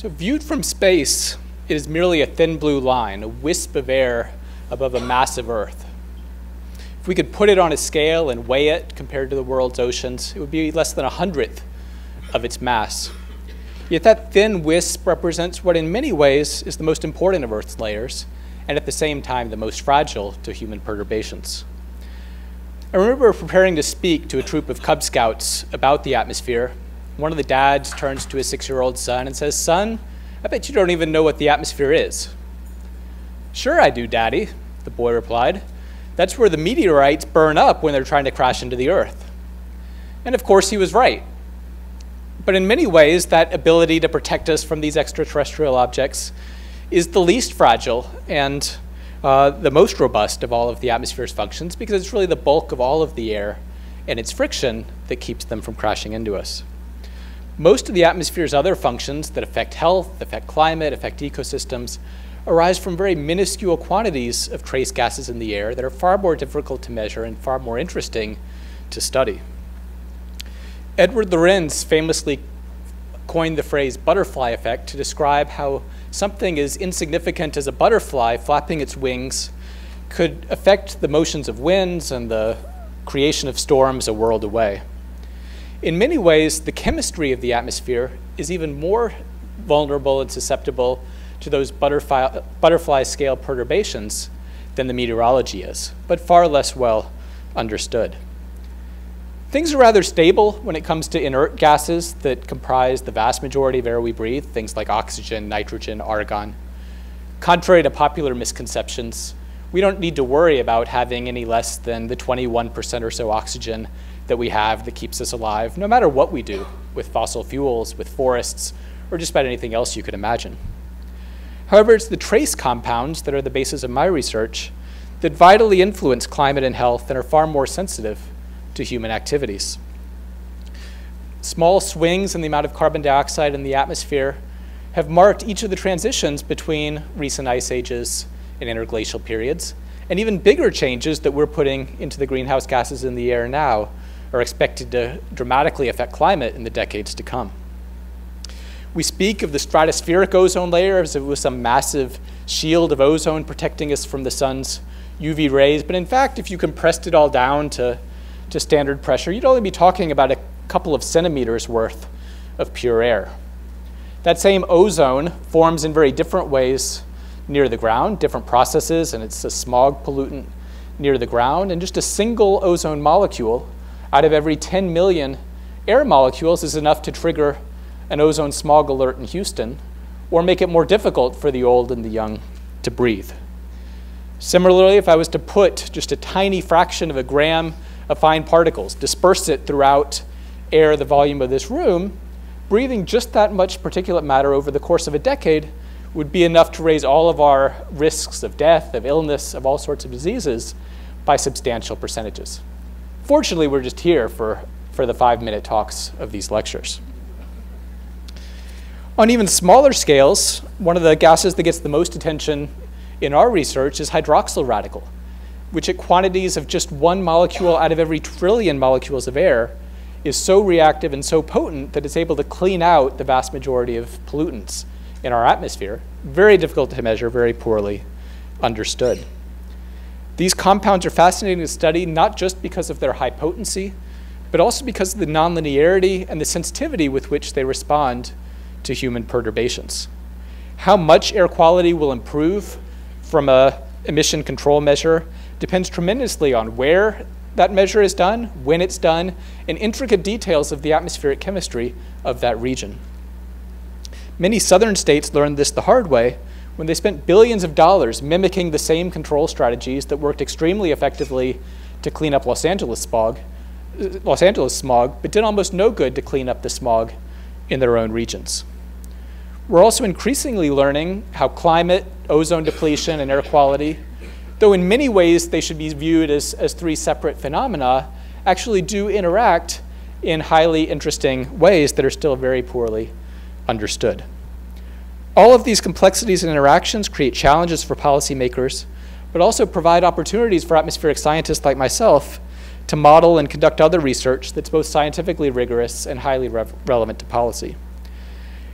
So viewed from space, it is merely a thin blue line, a wisp of air above a massive Earth. If we could put it on a scale and weigh it compared to the world's oceans, it would be less than a hundredth of its mass. Yet that thin wisp represents what in many ways is the most important of Earth's layers, and at the same time the most fragile to human perturbations. I remember preparing to speak to a troop of Cub Scouts about the atmosphere one of the dads turns to his six year old son and says, Son, I bet you don't even know what the atmosphere is. Sure, I do, Daddy, the boy replied. That's where the meteorites burn up when they're trying to crash into the Earth. And of course, he was right. But in many ways, that ability to protect us from these extraterrestrial objects is the least fragile and uh, the most robust of all of the atmosphere's functions because it's really the bulk of all of the air and its friction that keeps them from crashing into us. Most of the atmosphere's other functions that affect health, affect climate, affect ecosystems, arise from very minuscule quantities of trace gases in the air that are far more difficult to measure and far more interesting to study. Edward Lorenz famously coined the phrase butterfly effect to describe how something as insignificant as a butterfly flapping its wings could affect the motions of winds and the creation of storms a world away. In many ways, the chemistry of the atmosphere is even more vulnerable and susceptible to those butterfly, butterfly scale perturbations than the meteorology is, but far less well understood. Things are rather stable when it comes to inert gases that comprise the vast majority of air we breathe, things like oxygen, nitrogen, argon. Contrary to popular misconceptions, we don't need to worry about having any less than the 21% or so oxygen that we have that keeps us alive, no matter what we do with fossil fuels, with forests, or just about anything else you could imagine. However, it's the trace compounds that are the basis of my research that vitally influence climate and health and are far more sensitive to human activities. Small swings in the amount of carbon dioxide in the atmosphere have marked each of the transitions between recent ice ages and interglacial periods, and even bigger changes that we're putting into the greenhouse gases in the air now are expected to dramatically affect climate in the decades to come. We speak of the stratospheric ozone layer as if it was some massive shield of ozone protecting us from the sun's UV rays, but in fact, if you compressed it all down to, to standard pressure, you'd only be talking about a couple of centimeters worth of pure air. That same ozone forms in very different ways near the ground, different processes, and it's a smog pollutant near the ground, and just a single ozone molecule out of every 10 million air molecules is enough to trigger an ozone smog alert in Houston or make it more difficult for the old and the young to breathe. Similarly, if I was to put just a tiny fraction of a gram of fine particles, disperse it throughout air the volume of this room, breathing just that much particulate matter over the course of a decade would be enough to raise all of our risks of death, of illness, of all sorts of diseases by substantial percentages. Fortunately, we're just here for, for the five minute talks of these lectures. On even smaller scales, one of the gases that gets the most attention in our research is hydroxyl radical, which at quantities of just one molecule out of every trillion molecules of air is so reactive and so potent that it's able to clean out the vast majority of pollutants in our atmosphere. Very difficult to measure, very poorly understood. These compounds are fascinating to study not just because of their high potency, but also because of the nonlinearity and the sensitivity with which they respond to human perturbations. How much air quality will improve from a emission control measure depends tremendously on where that measure is done, when it's done, and intricate details of the atmospheric chemistry of that region. Many southern states learned this the hard way when they spent billions of dollars mimicking the same control strategies that worked extremely effectively to clean up Los Angeles smog, Los Angeles smog, but did almost no good to clean up the smog in their own regions. We're also increasingly learning how climate, ozone depletion, and air quality, though in many ways they should be viewed as, as three separate phenomena, actually do interact in highly interesting ways that are still very poorly understood. All of these complexities and interactions create challenges for policymakers, but also provide opportunities for atmospheric scientists like myself to model and conduct other research that's both scientifically rigorous and highly re relevant to policy.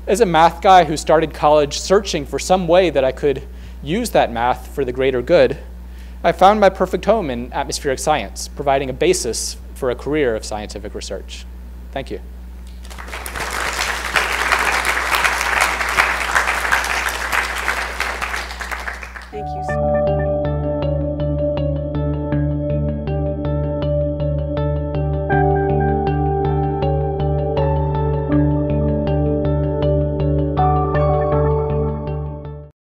As a math guy who started college searching for some way that I could use that math for the greater good, I found my perfect home in atmospheric science, providing a basis for a career of scientific research. Thank you. Thank you. So